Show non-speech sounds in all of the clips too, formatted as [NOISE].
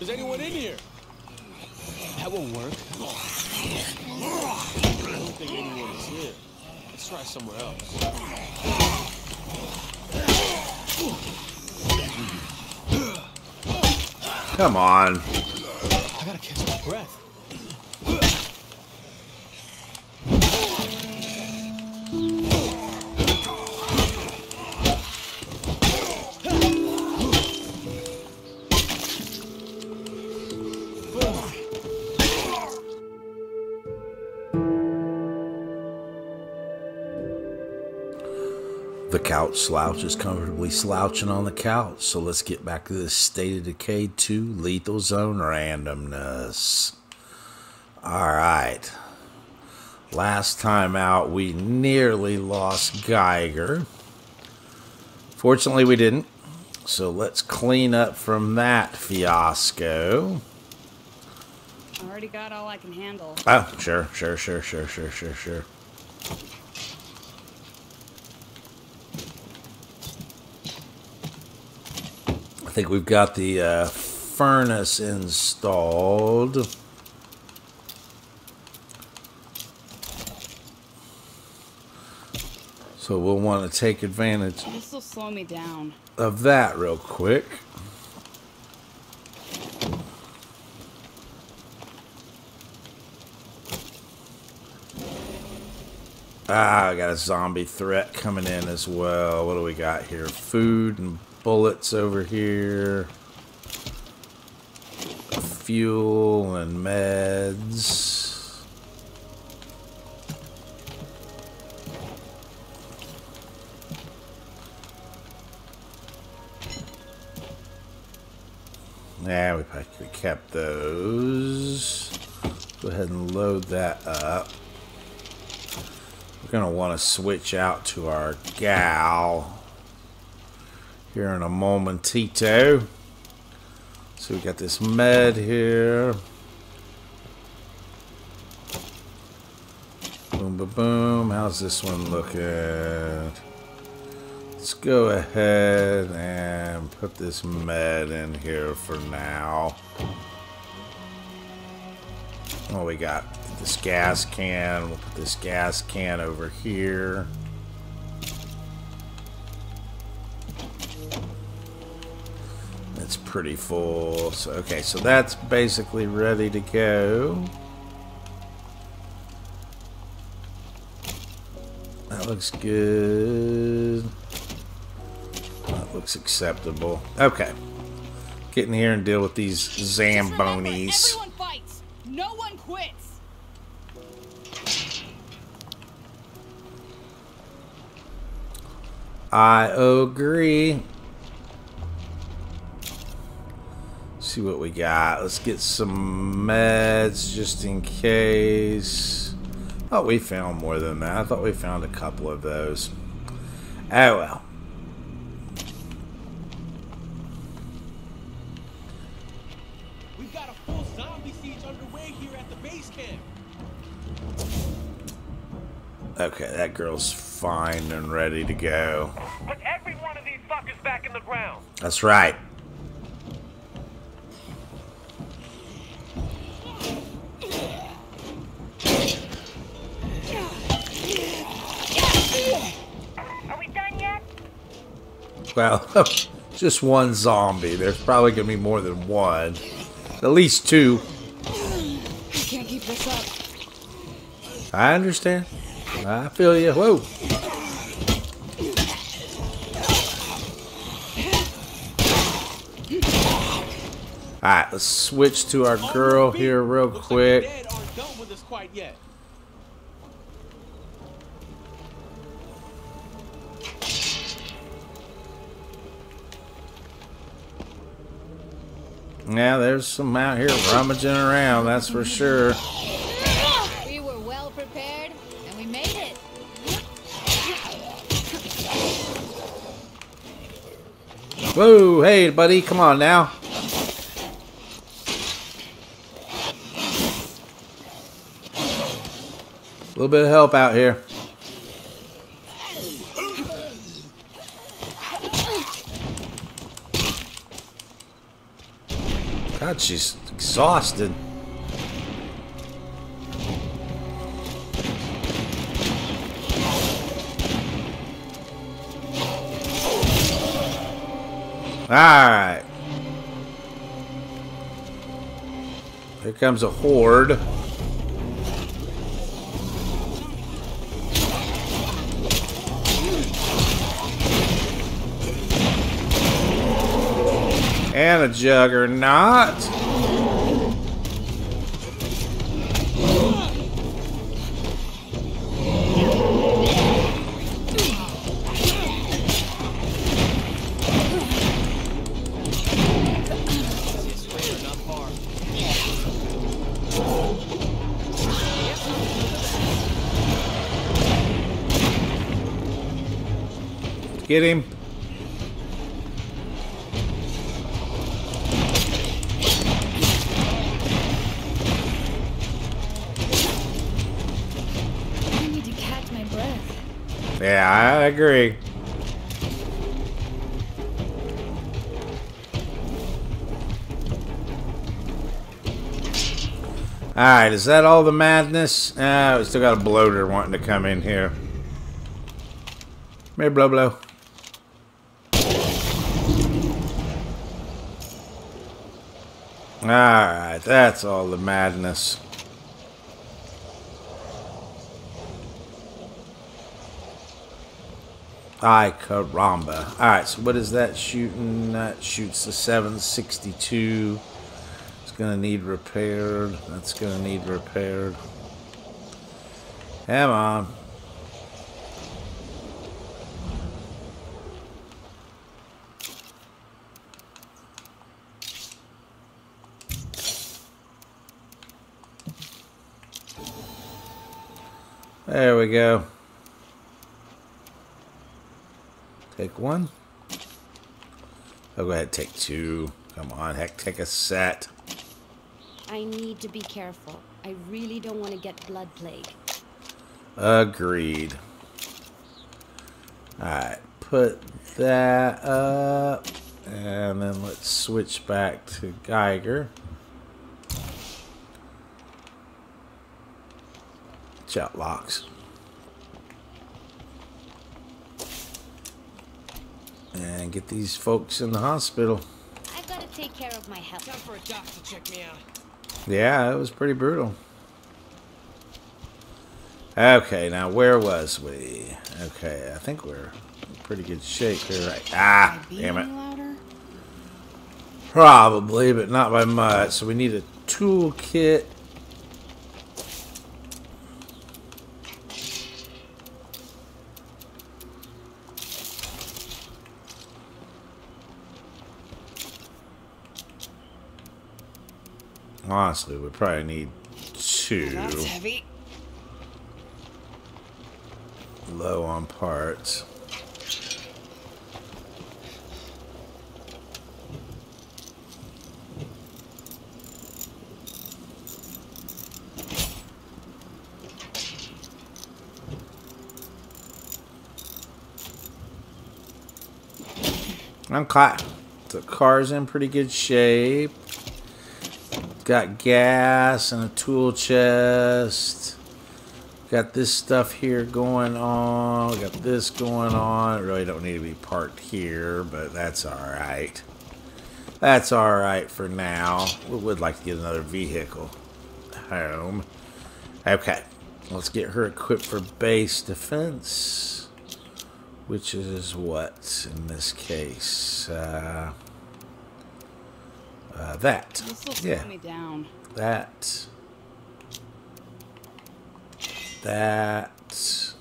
Is anyone in here? That won't work. I don't think anyone is here. Let's try somewhere else. Come on. I gotta catch my breath. The couch slouch is comfortably slouching on the couch, so let's get back to this State of Decay 2 Lethal Zone randomness. Alright. Last time out, we nearly lost Geiger. Fortunately, we didn't. So let's clean up from that fiasco. I Already got all I can handle. Oh, sure, sure, sure, sure, sure, sure, sure. Think we've got the uh, furnace installed. So we'll want to take advantage This will slow me down. of that real quick. Ah, I got a zombie threat coming in as well. What do we got here? Food and bullets over here. Fuel and meds. Yeah, we probably kept those. Go ahead and load that up. We're going to want to switch out to our gal here in a momentito. So we got this med here. Boom, boom, boom. How's this one looking? Let's go ahead and put this med in here for now. Oh, we got this gas can. We'll put this gas can over here. It's pretty full. So, okay, so that's basically ready to go. That looks good. That looks acceptable. Okay. Get in here and deal with these Zambonis. No one quits. I agree. See what we got. Let's get some meds just in case. Oh, we found more than that. I thought we found a couple of those. Oh well. We've got a full zombie siege underway here at the base camp. Okay, that girl's fine and ready to go. Put every one of these fuckers back in the ground. That's right. Well, [LAUGHS] just one zombie. There's probably going to be more than one. At least two. I can't keep this up. I understand. I feel you. Whoa. Alright, let's switch to our girl here real Looks like the quick. Yeah, there's some out here rummaging around, that's for sure. We were well prepared, and we made it. Whoa, hey, buddy, come on now. A little bit of help out here. God, she's exhausted. Alright. Here comes a horde. And a juggernaut. Get him. I agree. Alright, is that all the madness? Ah, we still got a bloater wanting to come in here. Come here, blow blow. Alright, that's all the madness. Ay caramba. Alright, so what is that shooting? That shoots the 762. It's gonna need repaired. That's gonna need repaired. Come on. There we go. Take one. I'll go ahead, take two. Come on, heck, take a set. I need to be careful. I really don't want to get blood plague. Agreed. Alright, put that up. And then let's switch back to Geiger. Chat locks. And get these folks in the hospital. I've got to take care of my health. Time for a doc to check me out. Yeah, it was pretty brutal. Okay, now where was we? Okay, I think we're in pretty good shape here. Right? Ah, damn it. Probably, but not by much. So we need a toolkit. Honestly, we probably need two. That's heavy. Low on parts. Okay. The car's in pretty good shape. Got gas and a tool chest. Got this stuff here going on. Got this going on. Really don't need to be parked here, but that's alright. That's alright for now. We would like to get another vehicle home. Okay. Let's get her equipped for base defense. Which is what in this case? Uh, uh, that. This will slow Yeah. me down. That. That.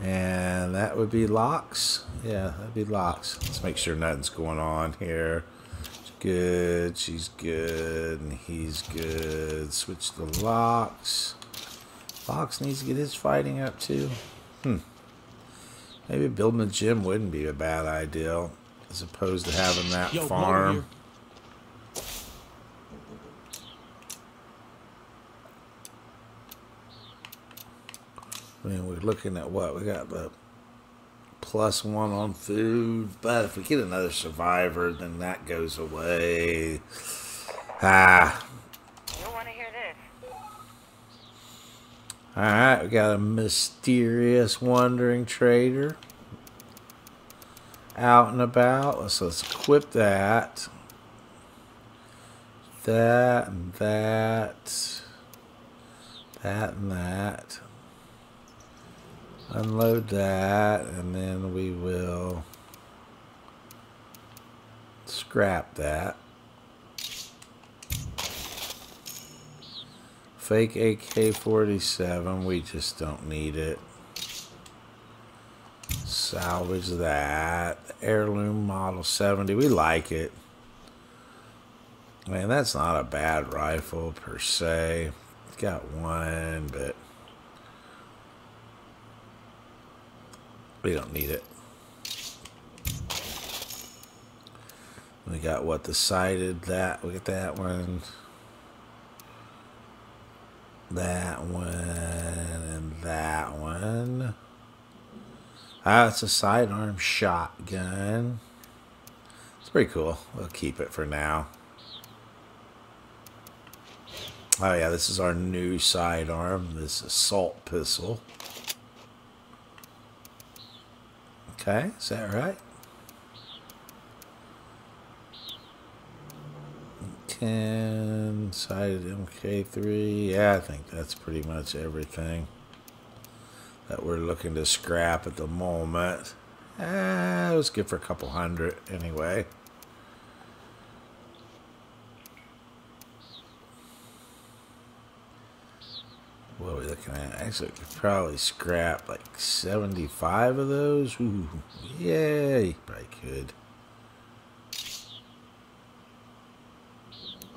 And that would be locks. Yeah, that'd be locks. Let's make sure nothing's going on here. She's good. She's good. And he's good. Switch the locks. Locks needs to get his fighting up too. Hmm. Maybe building a gym wouldn't be a bad idea, as opposed to having that Yo, farm. I mean, we're looking at what we got the plus one on food, but if we get another survivor, then that goes away. Ah. You'll want to hear this. Alright, we got a mysterious wandering trader out and about. Let's, let's equip that. That and that. That and that. Unload that, and then we will scrap that. Fake AK-47, we just don't need it. Salvage that. Heirloom Model 70, we like it. Man, that's not a bad rifle per se. Got one, but we don't need it. We got what the sighted that we got that one. That one and that one. Ah, it's a sidearm shotgun. It's pretty cool. We'll keep it for now. Oh yeah, this is our new sidearm, this assault pistol. Okay, is that right? Ten sided MK3. Yeah, I think that's pretty much everything that we're looking to scrap at the moment. Eh, it was good for a couple hundred anyway. What are we looking at? Actually, could probably scrap like 75 of those. Ooh, yay. Probably could.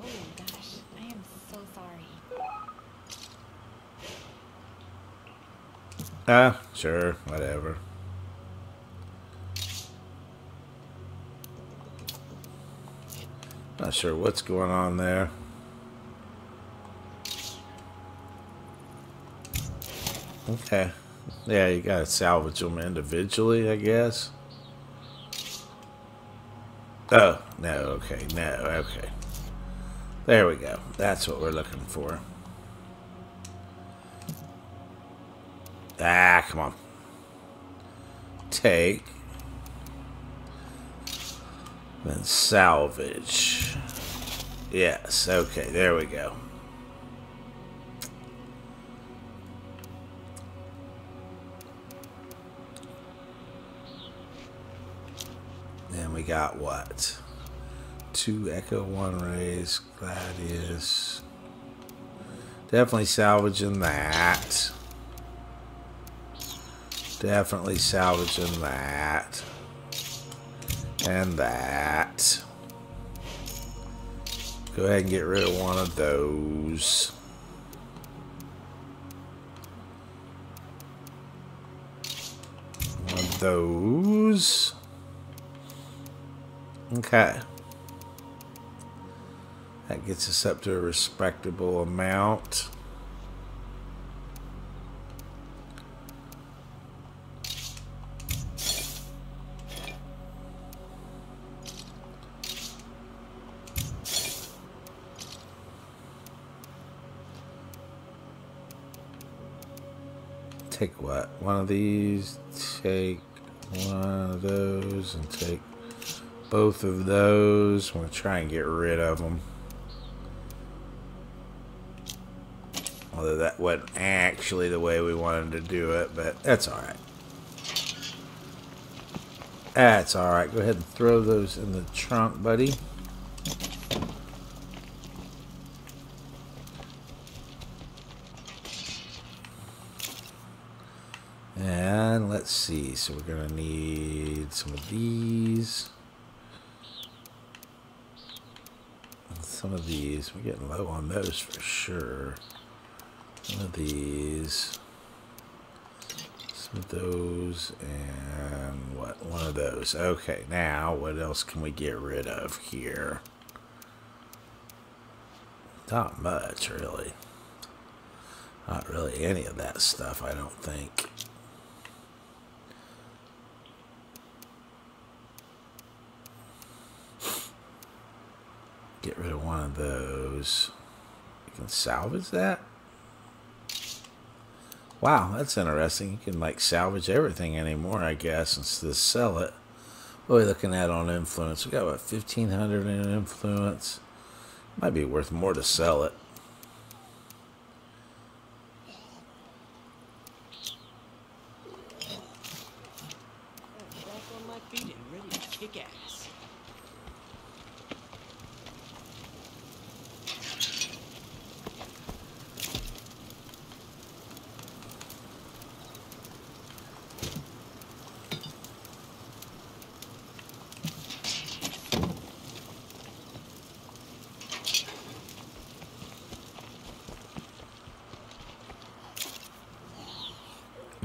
Oh gosh, I am so sorry. Ah, sure, whatever. Not sure what's going on there. Okay. Yeah, you gotta salvage them individually, I guess. Oh, no, okay, no, okay. There we go. That's what we're looking for. Come on. Take. Then salvage. Yes, okay, there we go. And we got what? Two Echo 1 rays, Gladius. Definitely salvaging that. Definitely salvaging that. And that. Go ahead and get rid of one of those. One of those. Okay. That gets us up to a respectable amount. Take what? One of these, take one of those, and take both of those. I'm going to try and get rid of them. Although that wasn't actually the way we wanted to do it, but that's alright. That's alright. Go ahead and throw those in the trunk, buddy. And let's see. So we're going to need some of these. And some of these. We're getting low on those for sure. One of these. Some of those. And what? One of those. Okay, now what else can we get rid of here? Not much, really. Not really any of that stuff, I don't think. Get rid of one of those. You can salvage that? Wow, that's interesting. You can like salvage everything anymore, I guess, instead of sell it. What are we looking at on influence? We got what, 1500 in influence? Might be worth more to sell it. Back on my feet and ready to kick ass.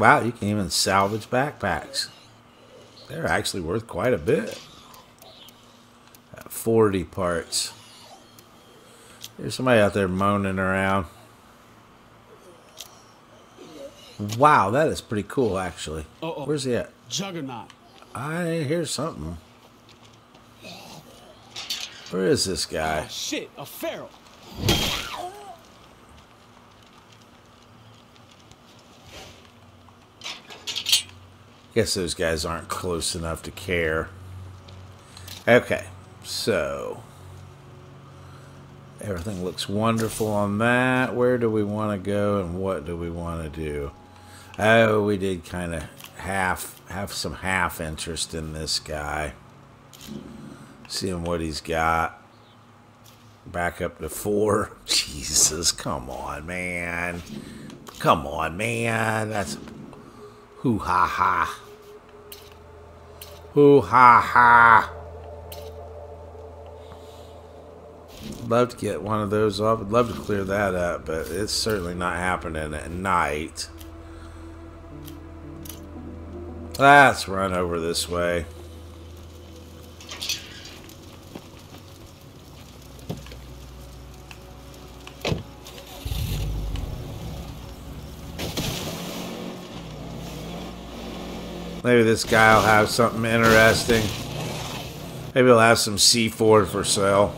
Wow, you can even salvage backpacks. They're actually worth quite a bit. At 40 parts. There's somebody out there moaning around. Wow, that is pretty cool, actually. Uh-oh. Where's he at? Juggernaut. I hear something. Where is this guy? Oh, shit, a feral. Guess those guys aren't close enough to care. Okay, so everything looks wonderful on that. Where do we want to go and what do we want to do? Oh, we did kind of half have some half interest in this guy. Seeing what he's got. Back up to four. [LAUGHS] Jesus, come on, man. Come on, man. That's hoo ha ha. Hoo ha ha. Love to get one of those off. I'd love to clear that up, but it's certainly not happening at night. Let's run over this way. Maybe this guy will have something interesting. Maybe he'll have some C4 for sale.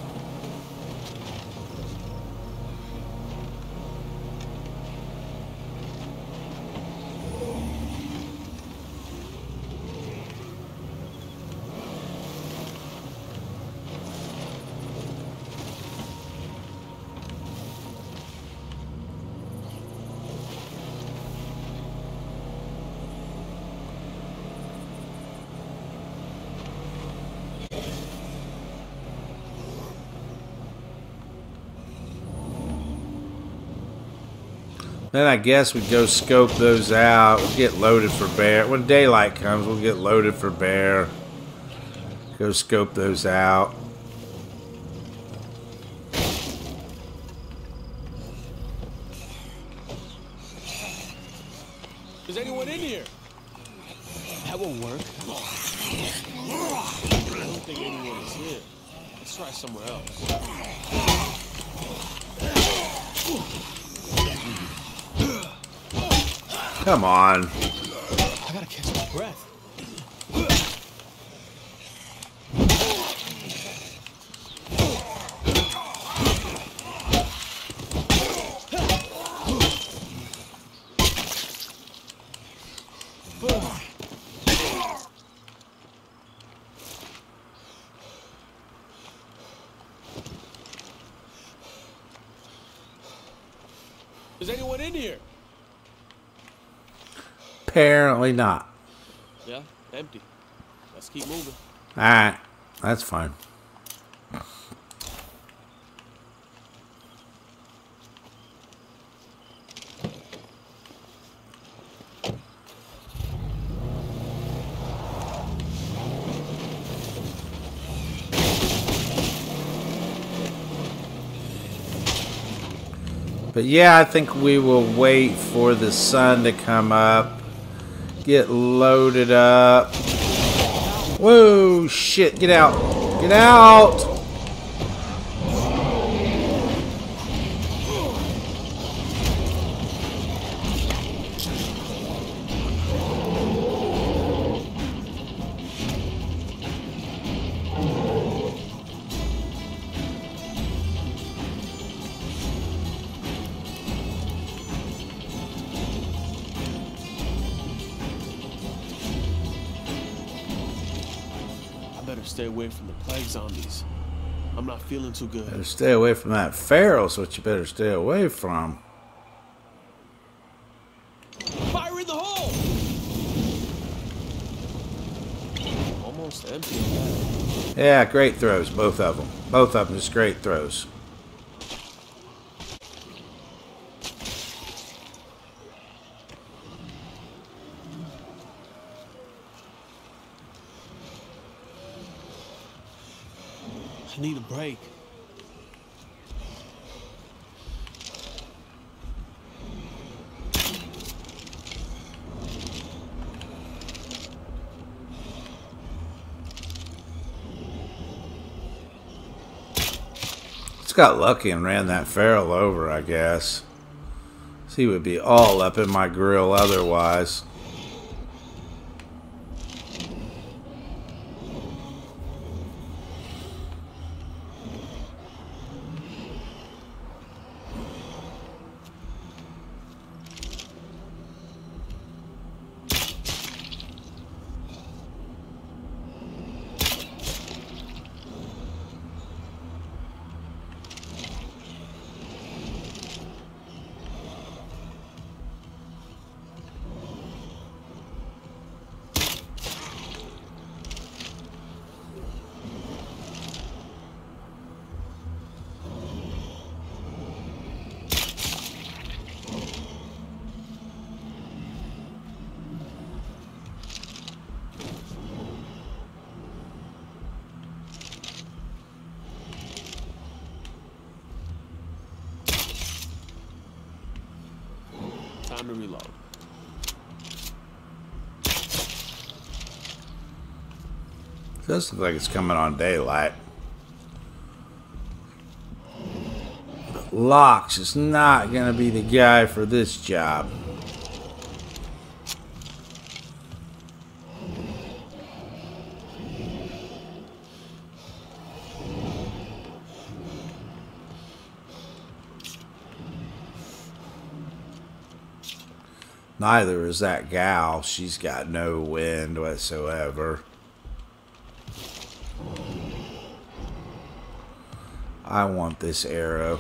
I guess we go scope those out. We'll get loaded for bear. When daylight comes, we'll get loaded for bear. Go scope those out. Is anyone in here? That won't work. I don't think anyone is here. Let's try somewhere else. Come on. I gotta catch my breath. Is anyone in here? Apparently not. Yeah, empty. Let's keep moving. Alright. That's fine. But yeah, I think we will wait for the sun to come up. Get loaded up. Whoa, shit, get out. Get out. Better stay away from the plague zombies. I'm not feeling too good. Better stay away from that feral's what you better stay away from. Fire in the hole! Almost empty. Yeah, great throws, both of them. Both of them just great throws. Need a break. Just got lucky and ran that feral over, I guess. He would be all up in my grill otherwise. Time to reload. Look like it's coming on daylight. But Locks is not going to be the guy for this job. Neither is that gal. She's got no wind whatsoever. I want this arrow.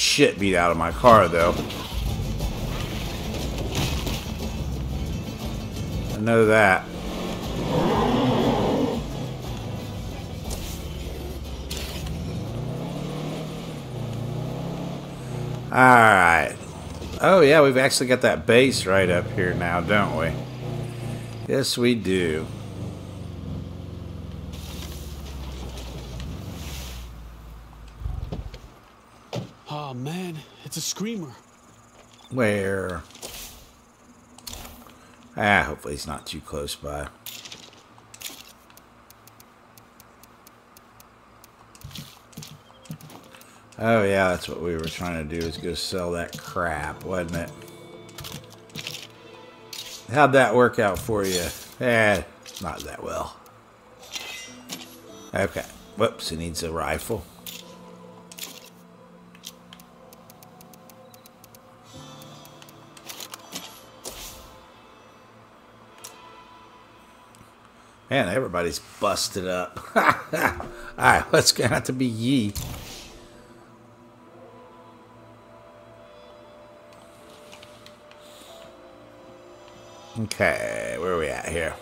Shit beat out of my car though. I know that. Alright. Oh yeah, we've actually got that base right up here now, don't we? Yes, we do. Oh man, Where? Ah, hopefully he's not too close by. Oh yeah, that's what we were trying to do is go sell that crap, wasn't it? How'd that work out for you? Eh, not that well. Okay. Whoops, he needs a rifle. Man, everybody's busted up. [LAUGHS] Alright, going to have to be ye? Okay, where are we at here?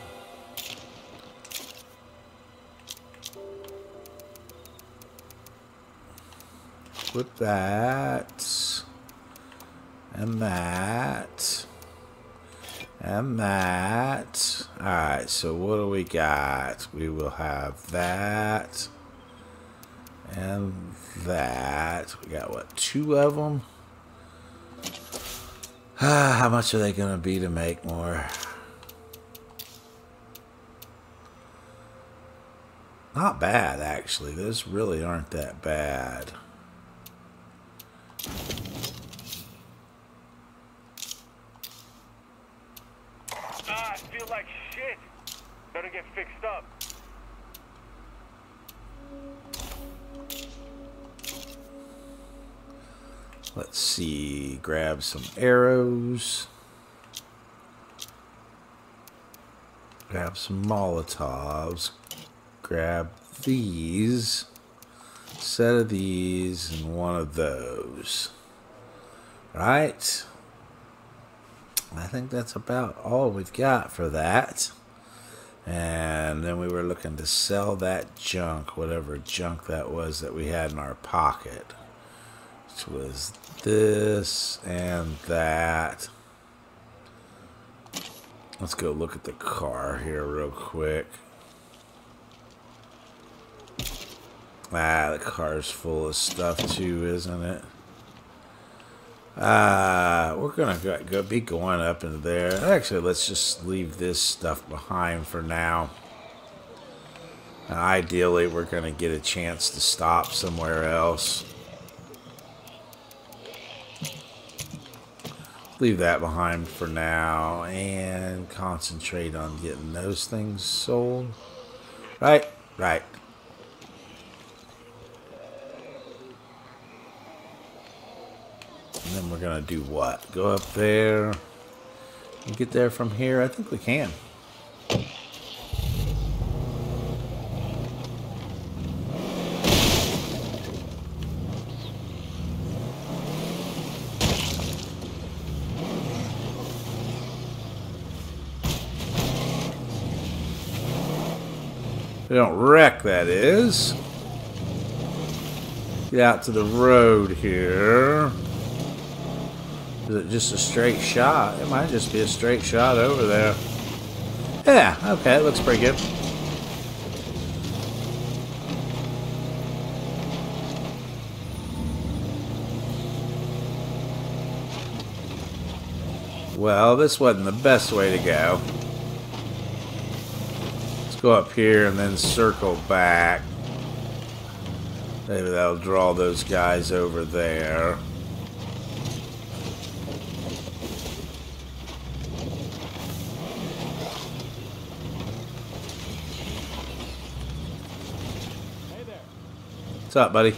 Put that. And that. And that. Alright, so what do we got? We will have that. And that. We got, what, two of them? Ah, [SIGHS] how much are they going to be to make more? Not bad, actually. Those really aren't that bad. Feel like shit. Better get fixed up. Let's see. Grab some arrows. Grab some Molotovs. Grab these. Set of these and one of those. Right? I think that's about all we've got for that. And then we were looking to sell that junk, whatever junk that was that we had in our pocket. Which was this and that. Let's go look at the car here real quick. Ah, the car's full of stuff too, isn't it? Uh, we're gonna go, go be going up into there. Actually, let's just leave this stuff behind for now. And ideally, we're gonna get a chance to stop somewhere else. Leave that behind for now and concentrate on getting those things sold. Right, right. And then we're gonna do what? Go up there and get there from here? I think we can. We don't wreck, that is. Get out to the road here. Is it just a straight shot? It might just be a straight shot over there. Yeah, okay, it looks pretty good. Well, this wasn't the best way to go. Let's go up here and then circle back. Maybe that'll draw those guys over there. What's up, buddy?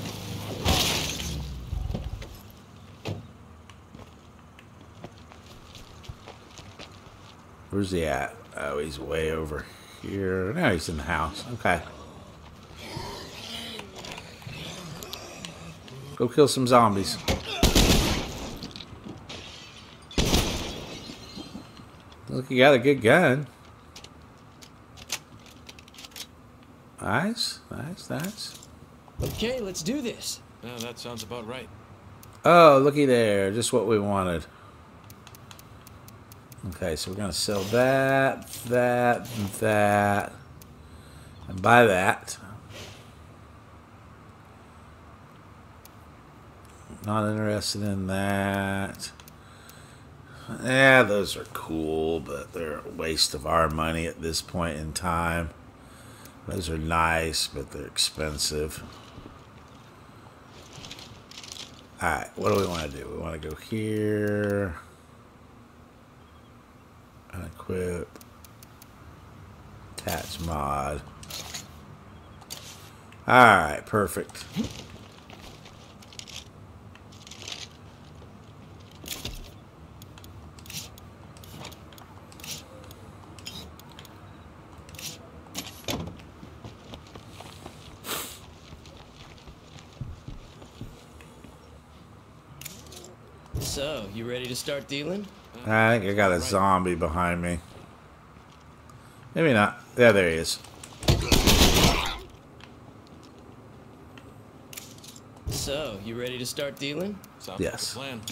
Where's he at? Oh, he's way over here. Now he's in the house. Okay. Go kill some zombies. Look, you got a good gun. Nice, nice, nice. Okay, let's do this. Yeah, that sounds about right. Oh, looky there. Just what we wanted. Okay, so we're going to sell that, that, and that. And buy that. Not interested in that. Yeah, those are cool, but they're a waste of our money at this point in time. Those are nice, but they're expensive. Alright, what do we want to do? We want to go here. Unequip. Attach mod. Alright, perfect. So, you ready to start dealing? I think I got a zombie behind me. Maybe not. Yeah, there he is. So, you ready to start dealing? Sounds Yes. like plan.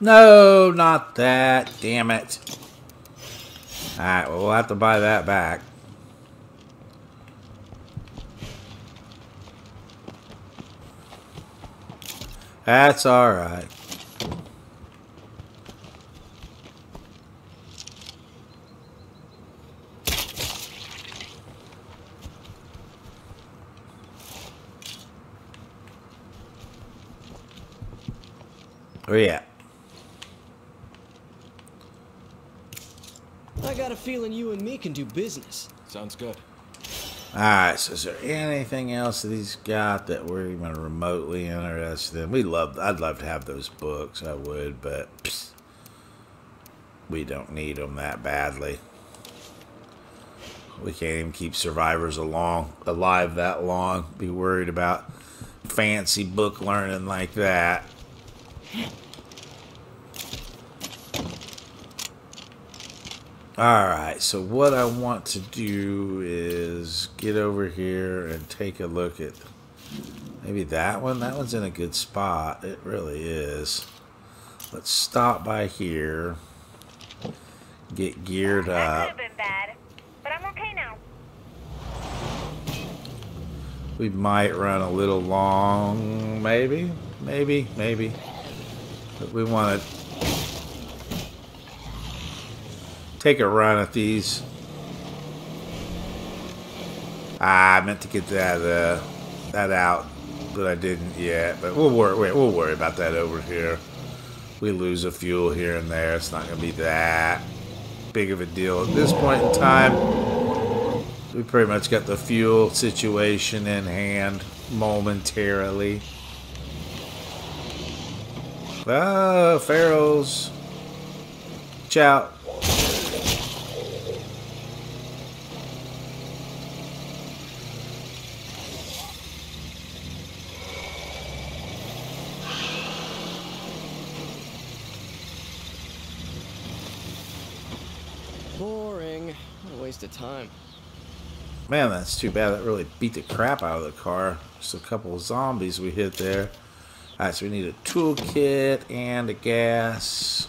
No, not that. Damn it. Alright, well, we'll have to buy that back. That's alright. Where you at? I got a feeling you and me can do business. Sounds good. Alright, so is there anything else that he's got that we're even remotely interested in? We love, I'd love to have those books, I would, but psst, we don't need them that badly. We can't even keep survivors along, alive that long. Be worried about fancy book learning like that. Alright, so what I want to do is get over here and take a look at maybe that one. That one's in a good spot. It really is. Let's stop by here. Get geared up. have been bad, but I'm okay now. We might run a little long, maybe, maybe, maybe. But we want to take a run at these. Ah, I meant to get that uh, that out, but I didn't yet. But we'll worry. We'll worry about that over here. We lose a fuel here and there. It's not going to be that big of a deal at this point in time. We pretty much got the fuel situation in hand momentarily. Oh, ferals. Watch out. Boring. What a waste of time. Man, that's too bad. That really beat the crap out of the car. Just a couple of zombies we hit there. Alright, so we need a toolkit and a gas.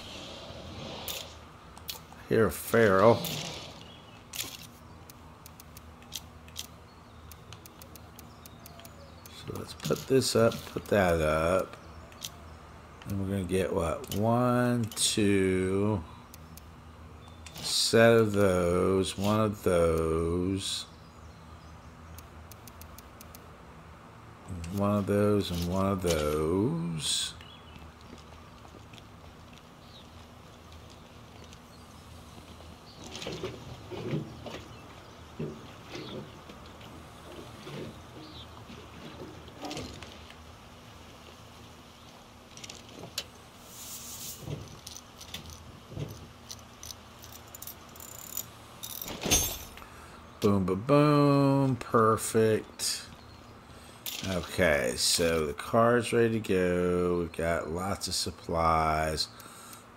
Here, Pharaoh. So let's put this up, put that up. And we're going to get what? One, two. Set of those, one of those. One of those and one of those. Boom, boom, boom. Perfect. Okay, so the car's ready to go. We've got lots of supplies.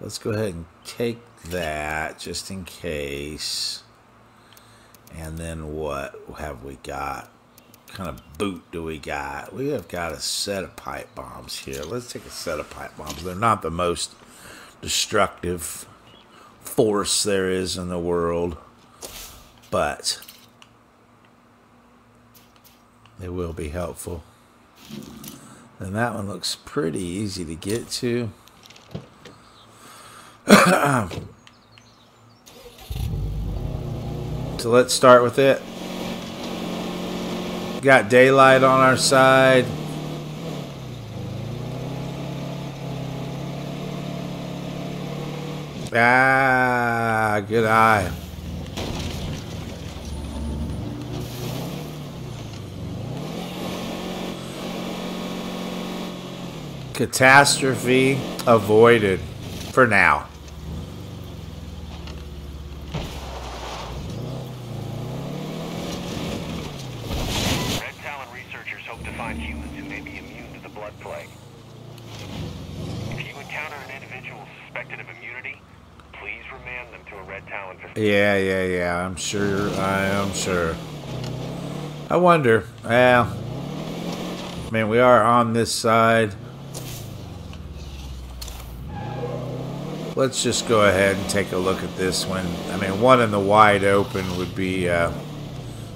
Let's go ahead and take that just in case. And then what have we got? What kind of boot do we got? We have got a set of pipe bombs here. Let's take a set of pipe bombs. They're not the most destructive force there is in the world, but they will be helpful. And that one looks pretty easy to get to. [COUGHS] so let's start with it. Got daylight on our side. Ah, good eye. Catastrophe avoided for now. Red Talon researchers hope to find humans who may be immune to the blood plague. If you encounter an individual suspected of immunity, please remand them to a Red Talon facility. Yeah, yeah, yeah. I'm sure. I am sure. I wonder. Well, I mean, we are on this side. Let's just go ahead and take a look at this one. I mean, one in the wide open would be uh,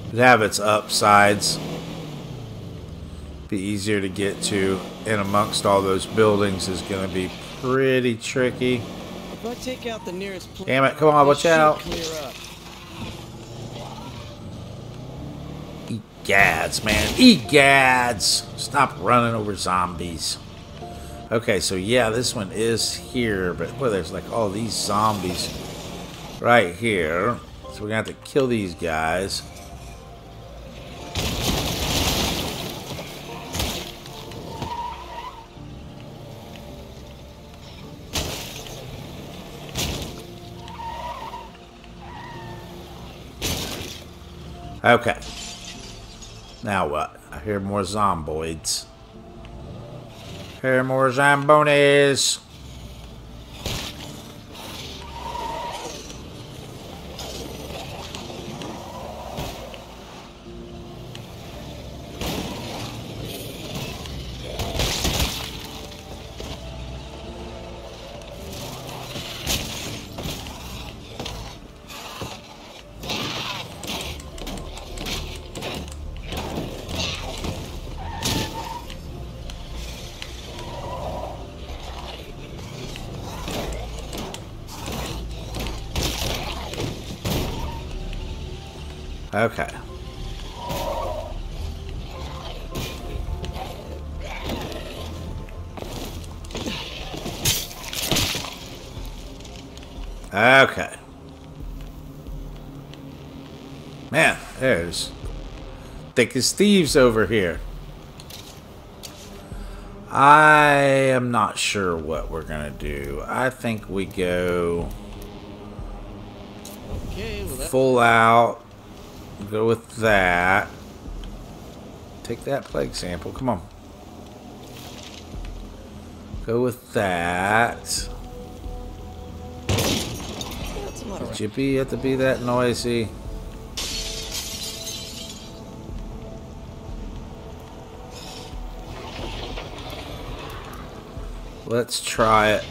would have its upsides. Be easier to get to. In amongst all those buildings is going to be pretty tricky. If I take out the nearest pl- Damn it! Come on, watch out. Egads, man. Egads! Stop running over zombies. Okay, so yeah, this one is here, but boy, there's like all these zombies right here. So we're gonna have to kill these guys. Okay. Now what? I hear more zomboids. Hear more Okay. Okay. Man, there's thick as thieves over here. I am not sure what we're gonna do. I think we go Okay, well full out. Go with that. Take that plague sample. Come on. Go with that. lot of Jippy have to be that noisy. Let's try it.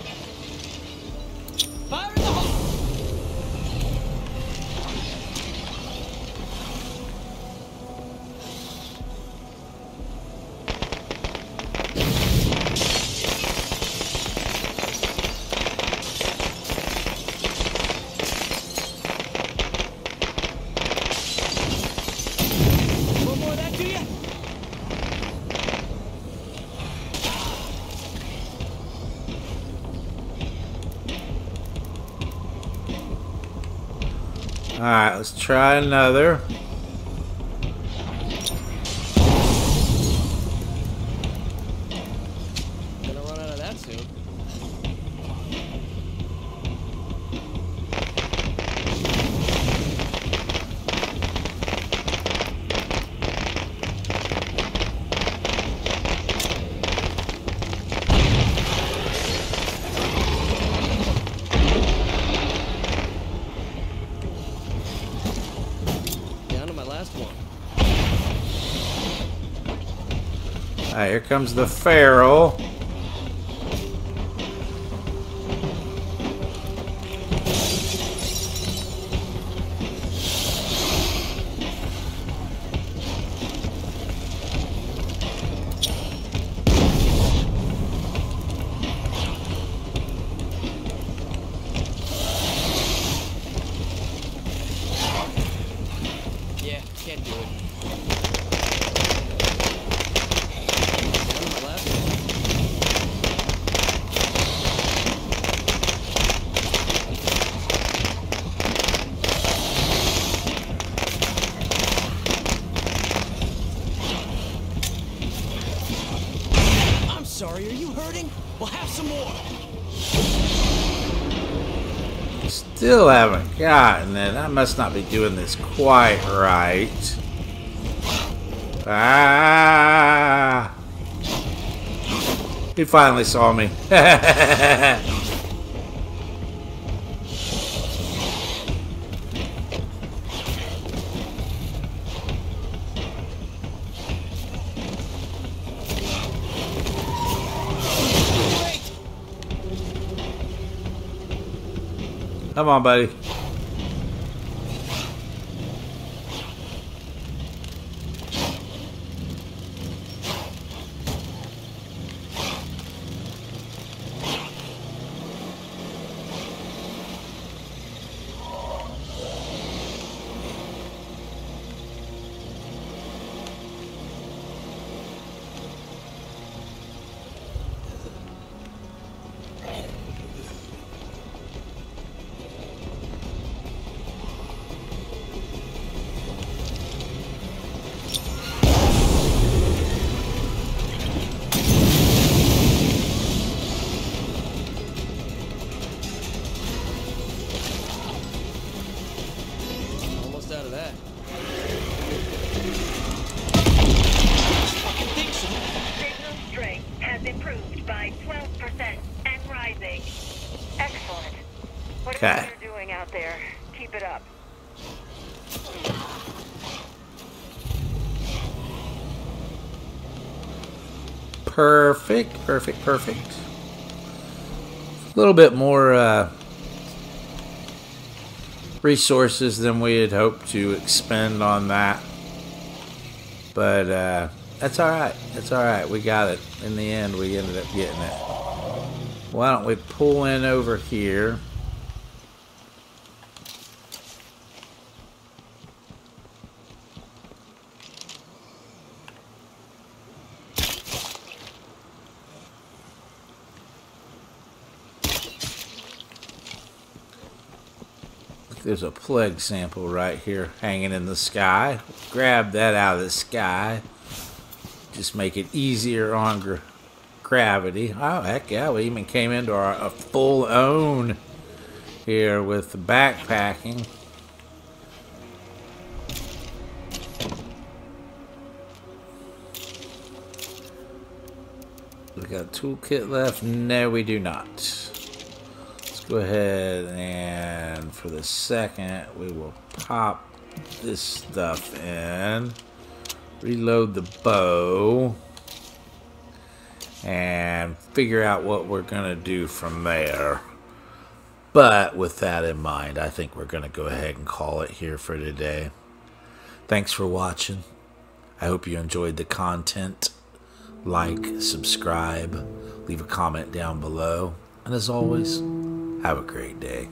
Let's try another. Comes the feral. Still haven't gotten it. I must not be doing this quite right. Ah! He finally saw me. [LAUGHS] on, buddy. Perfect, perfect, perfect. A little bit more uh, resources than we had hoped to expend on that. But uh, that's all right. That's all right. We got it. In the end, we ended up getting it. Why don't we pull in over here? There's a plague sample right here hanging in the sky. Grab that out of the sky. Just make it easier on gra- gravity. Oh, heck yeah, we even came into our a full own here with the backpacking. We got a toolkit left? No, we do not. Go ahead and for the second, we will pop this stuff in, reload the bow, and figure out what we're going to do from there. But with that in mind, I think we're going to go ahead and call it here for today. Thanks for watching. I hope you enjoyed the content. Like, subscribe, leave a comment down below. And as always, have a great day.